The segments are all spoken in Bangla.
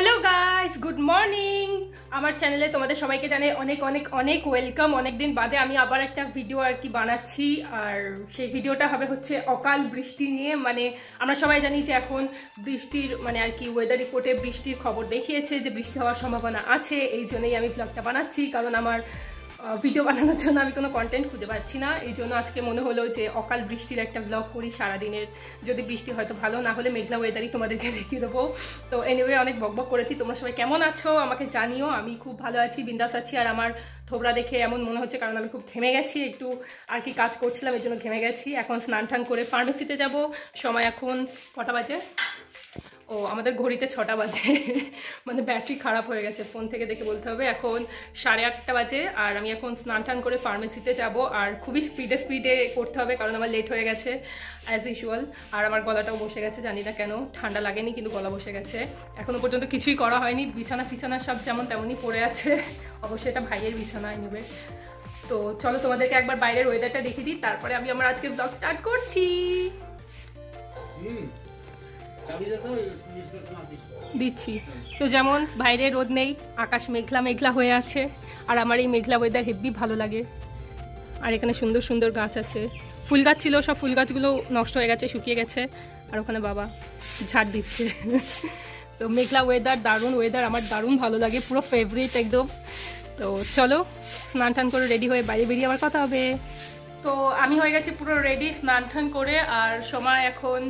হ্যালো গাইস গুড মর্নিং আমার চ্যানেলে তোমাদের সবাইকে জানাই অনেক অনেক অনেক ওয়েলকাম অনেক দিন বাদে আমি আবার একটা ভিডিও আর কি বানাচ্ছি। আর সেই ভিডিওটা হবে হচ্ছে অকাল বৃষ্টি নিয়ে। মানে আমরা সবাই জানি যে এখন বৃষ্টির মানে আর কি ওয়েদার রিপোর্টে বৃষ্টির খবর দেখিয়েছে যে বৃষ্টি হওয়ার সম্ভাবনা আছে। এই জন্যই আমি ব্লগটা বানাচ্ছি। কারণ আমার ভিডিও বানানোর জন্য আমি কোনো কন্টেন্ট খুঁজে পাচ্ছি না। এই জন্য আজকে মনে হলো যে অকাল বৃষ্টির একটা ব্লগ করি সারাদিনের। যদি বৃষ্টি হয়তো ভালো, না হলে মেঘলা ওয়েদারই তোমাদেরকে দেখিয়ে দেবো। তো এনিওয়ে অনেক বকবক করেছি। তোমরা সবাই কেমন আছো? আমাকে জানিও। আমি খুব ভালো আছি, বিন্দাস আছি। আর আমার থোবরা দেখে এমন মনে হচ্ছে কারণ আমি খুব ঘেমে গেছি। একটু আর কি কাজ করছিলাম এই জন্য ঘেমে গেছি। এখন স্নান টান করে ফার্মেসিতে যাব। সময় এখন কটা বাজে? ও, আমাদের ঘড়িতে ছটা বাজে। মানে ব্যাটারি খারাপ হয়ে গেছে, ফোন থেকে দেখে বলতে হবে। এখন সাড়ে আটটা বাজে আর আমি এখন স্নান টান করে ফার্মেসিতে যাব আর খুবই স্পিডে স্পিডে করতে হবে কারণ আমার লেট হয়ে গেছে অ্যাজ ইউজুয়াল আর আমার গলাটাও বসে গেছে, জানি না কেন। ঠান্ডা লাগেনি কিন্তু গলা বসে গেছে। এখনও পর্যন্ত কিছুই করা হয়নি। বিছানা ফিছানা সব যেমন তেমনই পড়ে আছে। অবশ্যই এটা ভাইয়ের বিছানা নেবে তো চলো তোমাদেরকে একবার বাইরের ওয়েদারটা দেখিয়ে দিই। তারপরে আমি আমার আজকের ব্লগ স্টার্ট করছি। দিচ্ছি। তো যেমন বাইরে রোদ নেই, আকাশ মেঘলা মেঘলা হয়ে আছে, আর আমার এই মেঘলা ওয়েদার হেভি ভালো লাগে। আর এখানে সুন্দর সুন্দর গাছ আছে। ফুল গাছ ছিল, সব ফুল গাছগুলো নষ্ট হয়ে গেছে, শুকিয়ে গেছে, আর ওখানে বাবা ঝাড় দিচ্ছে। তো মেঘলা ওয়েদার দারুণ ওয়েদার আমার দারুণ ভালো লাগে, পুরো ফেভারিট একদম। তো চলো, স্নান টান করে রেডি হয়ে বাইরে বেরিয়ে আবার কথা হবে। তো আমি হয়ে গেছি পুরো রেডি স্নান টান করে, আর সময় এখন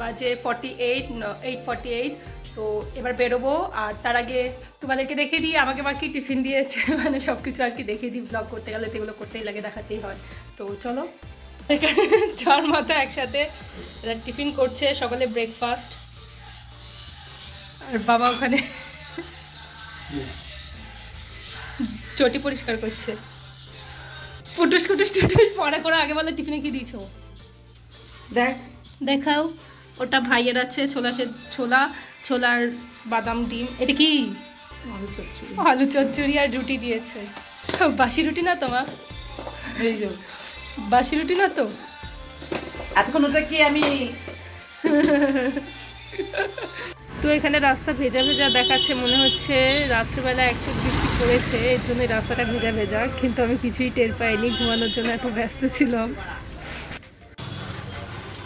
বাজে forty eight eight forty eight তো এবার বেরোবো। আর তার আগে তোমাদেরকে দেখিয়ে দিই আমাকে বাকি টিফিন দিয়েছে মানে সব কিছু আর কি দেখিয়ে দিই ব্লগ করতে গেলে সেগুলো করতেই লাগে দেখাতেই হয়। তো চলো এখানে চার মাথা একসাথে এরা টিফিন করছে সকালে ব্রেকফাস্ট আর বাবা ওখানে চটি পরিষ্কার করছে। পুটুস কুটুস টুটুস পরে করে আগে বলে টিফিনে কি দিয়েছ? দেখ। দেখাও। ওটা ভাইয়ের আছে ছোলা সে ছোলা ছোলার বাদাম ডিম। এটা কি? আলু চচ্চড়ি। আর রুটি দিয়েছে। বাসি রুটি না তোমার? বাসি রুটি না তো? এতক্ষণ ওটা কি আমি তো এখানে রাস্তা ভেজা ভেজা দেখাচ্ছে মনে হচ্ছে রাত্রেবেলা একটু বৃষ্টি পড়েছে এর জন্য রাস্তাটা ভেজা ভেজা কিন্তু আমি কিছুই টের পাইনি ঘুমানোর জন্য এত ব্যস্ত ছিলাম।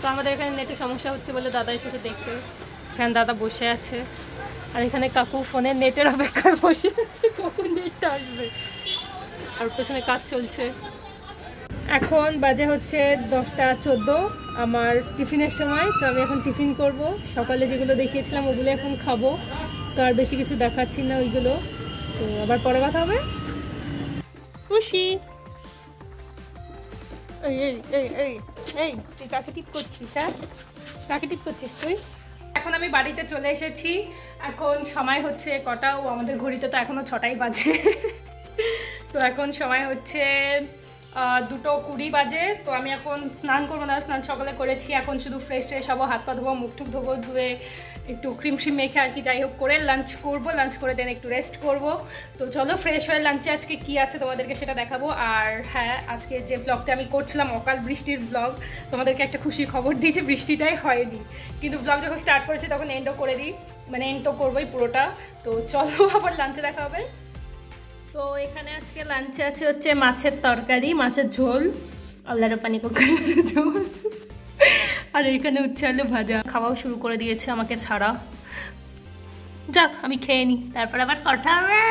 তো আমাদের এখানে নেটে সমস্যা হচ্ছে বলে দাদা এসেছে দেখতে। এখানে দাদা বসে আছে। আর এখানে কাকু ফোনে নেটের অপেক্ষায় বসে আছে, কখন নেটটা আসবে? আর পেছনে কাজ চলছে। এখন বাজে হচ্ছে দশটা চোদ্দ, আমার টিফিনের সময়, তো আমি এখন টিফিন করব। সকালে যেগুলো দেখিয়েছিলাম, ওগুলো এখন খাব। তো আর বেশি কিছু দেখাচ্ছি না ওইগুলো। তো আবার পরে কথা হবে। খুশি। এই এই এই এই। এই, তুই করছিস হ্যাঁ? করছিস তুই? এখন আমি বাড়িতে চলে এসেছি। এখন সময় হচ্ছে কটা? ও আমাদের ঘড়িতে তো এখনও ছটাই বাজে। তো এখন সময় হচ্ছে দুটো কুড়ি বাজে, তো আমি এখন স্নান করব না, স্নান সকালে করেছি, এখন শুধু ফ্রেশ ফ্রেশ হব হাত পা ধোবো, মুখ টুক ধোবো, ধুয়ে একটু ক্রিম শ্রিম মেখে আর কি যাই হোক করে লাঞ্চ করব লাঞ্চ করে দেন একটু রেস্ট করব। তো চলো ফ্রেশ হয়ে লাঞ্চে আজকে কি আছে তোমাদেরকে সেটা দেখাবো। আর হ্যাঁ আজকে যে ব্লগটা আমি করছিলাম, অকাল বৃষ্টির ব্লগ তোমাদেরকে একটা খুশির খবর যে বৃষ্টিটাই হয়নি। কিন্তু ব্লগ যখন স্টার্ট করেছি তখন এন্ডও করে দিই মানে এন্ড তো করবোই পুরোটা। তো চলো আবার লাঞ্চে দেখা হবে। তো এখানে আজকে লাঞ্চে আছে হচ্ছে মাছের তরকারি, মাছের ঝোল, আল্লাহর পানি কোকালের ঝোল। আর এখানে উচ্ছে আলু ভাজা। খাওয়াও শুরু করে দিয়েছে আমাকে ছাড়া। যাক, আমি খেয়ে নিই তারপর আবার কথা হবে।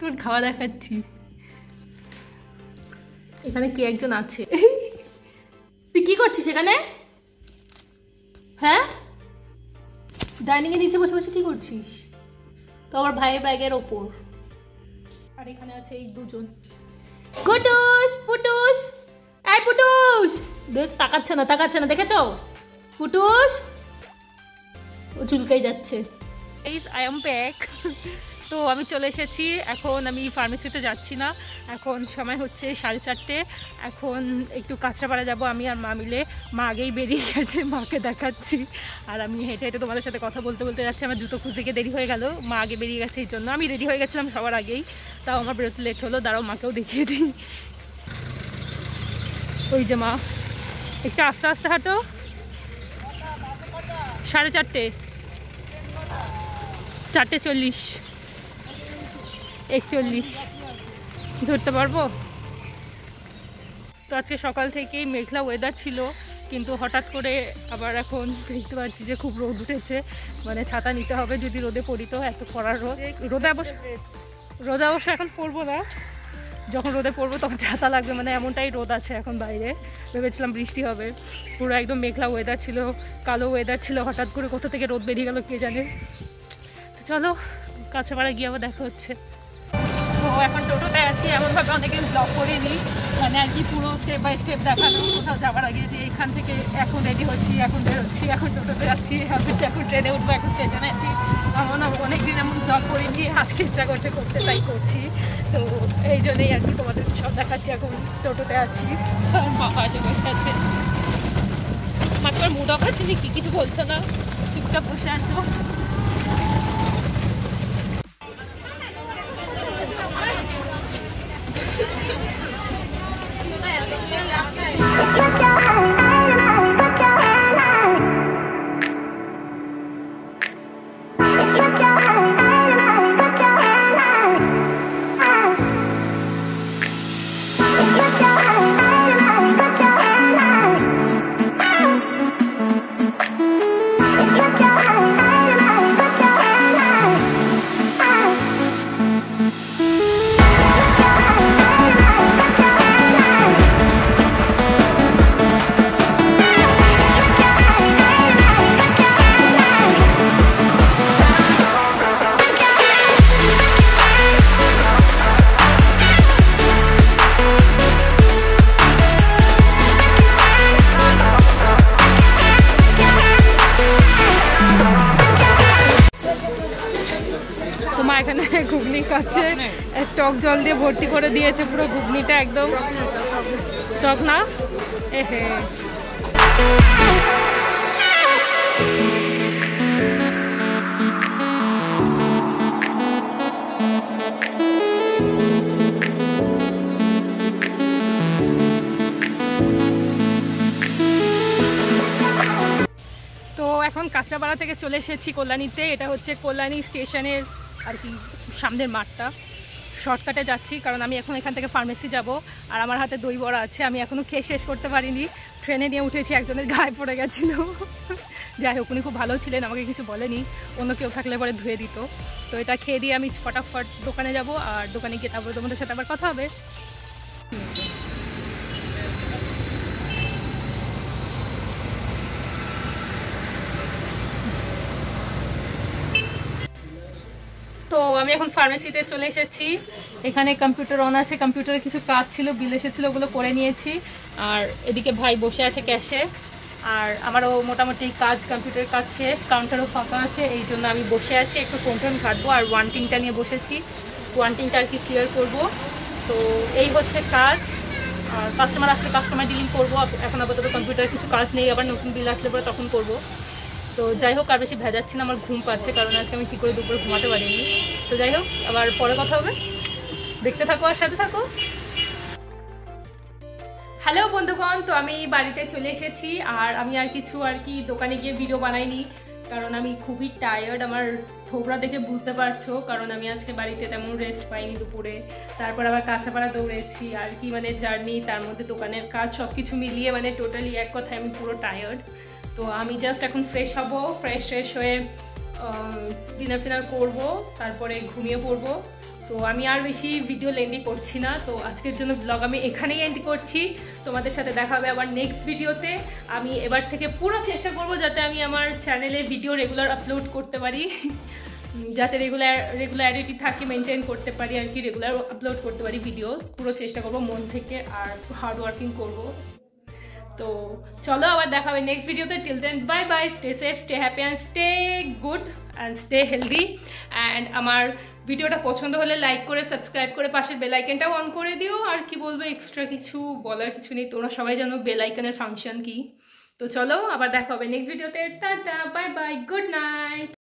তোর খাওয়া দেখাচ্ছি। এখানে কে একজন আছে? তুই কি করছিস এখানে? হ্যাঁ? ডাইনিং এর নিচে বসে বসে কি করছিস? তো আমার ভাইয়ের ব্যাগের ওপর। আর এখানে আছে এই দুজন। কুটুস পুটুস এই পুটুস! দেখ তাকাচ্ছে না তাকাচ্ছে না দেখেছ? পুটুস! ও চুলকাই যাচ্ছে। এই আই এম ব্যাক তো আমি চলে এসেছি। এখন আমি ফার্মেসিতে যাচ্ছি না। এখন সময় হচ্ছে সাড়ে চারটে। এখন একটু কাঁচরাপাড়া যাব আমি আর মা মিলে। মা আগেই বেরিয়ে গেছে, মাকে দেখাচ্ছি। আর আমি হেঁটে হেঁটে তোমাদের সাথে কথা বলতে বলতে যাচ্ছি। আমার জুতো খুঁজে গিয়ে দেরি হয়ে গেল। মা আগে বেরিয়ে গেছে এই জন্য। আমি রেডি হয়ে গেছিলাম সবার আগেই। তাও আমার বেরোতে লেট হলো। দাঁড়াও, মাকেও দেখিয়ে দিই। ওই যে মা। একটু আস্তে আস্তে হাঁটো। সাড়ে চারটে। চারটে চল্লিশ। একচল্লিশ। ধরতে পারব? তো আজকে সকাল থেকেই মেঘলা ওয়েদার ছিল, কিন্তু হঠাৎ করে আবার এখন দেখতে পাচ্ছি যে খুব রোদ উঠেছে। মানে ছাতা নিতে হবে যদি রোদে পড়ি তো, এত পড়ার রোদ। রোদে অবশ্য রোদে অবশ্য এখন পড়ব না। যখন রোদে পড়ব তখন ছাতা লাগবে মানে এমনটাই রোদ আছে এখন বাইরে। ভেবেছিলাম বৃষ্টি হবে। পুরো একদম মেঘলা ওয়েদার ছিল, কালো ওয়েদার ছিল, হঠাৎ করে কোথা থেকে রোদ বেরিয়ে গেল কে জানে? তো চলো, কাছে পাড়া গিয়ে আবার দেখা হচ্ছে। তো এখন টোটোতে আছি, এমনভাবে অনেকে ব্লগ করিনি মানে আর কি পুরো স্টেপ বাই স্টেপ দেখানো, কোথাও যাওয়ার আগে যে এখান থেকে এখন রেডি হচ্ছি, এখন বেরোচ্ছি, এখন টোটোতে আছি এখন ট্রেনে উঠবো, এখন স্টেশনে আছি। এমন অনেকদিন এমন ব্লগ করিনি আজকে ইচ্ছা করছে করছে তাই করছি। তো এই জন্যই আর কি তোমাদের সব দেখাচ্ছি, এখন টোটোতে আছি। আর বাবা এসে বসে আছে। মাত্র মুড অফ আছে নাকি? কিছু বলছো না? চুপচাপ বসে আছো? এখানে ঘুগনি খাচ্ছে। টক জল দিয়ে ভর্তি করে দিয়েছে পুরো ঘুগনিটা একদম। টক না? এহে এখন কাঁচরাপাড়া থেকে চলে এসেছি কল্যাণীতে। এটা হচ্ছে কল্যাণী স্টেশনের আর কি, সামনের মাঠটা। শর্টকাটে যাচ্ছি, কারণ আমি এখন এখান থেকে ফার্মেসি যাব। আর আমার হাতে দই বড়া আছে, আমি এখনও খেয়ে শেষ করতে পারিনি। ট্রেনে নিয়ে উঠেছি, একজনের গায়ে পড়ে গেছিল। যাই হোক, উনি খুব ভালো ছিলেন, আমাকে কিছু বলেনি। অন্য কেউ থাকলে পরে ধুয়ে দিত। তো এটা খেয়ে দিয়ে আমি ফটাফট দোকানে যাব, আর দোকানে গিয়ে তারপরে তোমাদের সাথে আবার কথা হবে তো আমি এখন ফার্মেসিতে চলে এসেছি। এখানে কম্পিউটার অন আছে কম্পিউটারে কিছু কাজ ছিল বিল এসেছিল, ওগুলো করে নিয়েছি। আর এদিকে ভাই বসে আছে ক্যাশে আর আমারও মোটামুটি কাজ কম্পিউটারের কাজ শেষ কাউন্টারও ফাঁকা আছে, এই জন্য আমি বসে আছি, একটু ফোন টোন ঘাটবো। আর ওয়ান্টিংটা নিয়ে বসেছি ওয়ান্টিংটা আর কি ক্লিয়ার করব। তো এই হচ্ছে কাজ। আর কাস্টমার আসলে কাস্টমার ডিলিং করব। এখন আপাতত কম্পিউটারে কিছু কাজ নেই, আবার নতুন বিল আসলে পরে তখন করব। তো যাই হোক, আর বেশি ভেজাচ্ছি না, আমার ঘুম পাচ্ছে, কারণ আজকে আমি কী করে দুপুরে ঘুমাতে পারিনি। তো যাই হোক, আবার পরে কথা হবে। দেখতে থাকো আর সাথে থাকো। হ্যালো বন্ধুগণ, তো আমি বাড়িতে চলে এসেছি, আর আমি আর কিছু আর কি দোকানে গিয়ে ভিডিও বানাইনি, কারণ আমি খুবই টায়ার্ড আমার থোবরা দেখে বুঝতে পারছ, কারণ আমি আজকে বাড়িতে তেমন রেস্ট পাইনি দুপুরে। তারপর আবার কাঁচাপাড়া দৌড়েছি, আর কি মানে জার্নি তার মধ্যে দোকানের কাজ সব কিছু মিলিয়ে মানে টোটালি এক কথায় আমি পুরো টায়ার্ড তো আমি জাস্ট এখন ফ্রেশ হব ফ্রেশ ট্রেশ হয়ে ডিনার ফিনার করব, তারপরে ঘুমিয়ে পড়ব। তো আমি আর বেশি ভিডিও লেন্দি করছি না। তো আজকের জন্য ব্লগ আমি এখানেই এন্ড করছি। তোমাদের সাথে দেখা হবে আবার নেক্সট ভিডিওতে আমি এবার থেকে পুরো চেষ্টা করব যাতে আমি আমার চ্যানেলে ভিডিও রেগুলার আপলোড করতে পারি। যাতে রেগুলার রেগুলারিটি থাকে মেনটেন করতে পারি আর কি রেগুলার আপলোড করতে পারি ভিডিও পুরো চেষ্টা করব মন থেকে আর হার্ড ওয়ার্কিং করব। তো চলো আবার দেখা হবে নেক্সট ভিডিওতে till then bye bye stay safe stay happy and stay good and stay healthy and আমার ভিডিওটা পছন্দ হলে লাইক করে সাবস্ক্রাইব করে পাশের বেলাইকেনটাও অন করে দিও। আর কি বলব এক্সট্রা কিছু বলার কিছু নেই। তোমরা সবাই জানো বেলাইকনের ফাংশন কি। তো চলো আবার দেখা হবে নেক্সট ভিডিওতে tata bye bye good night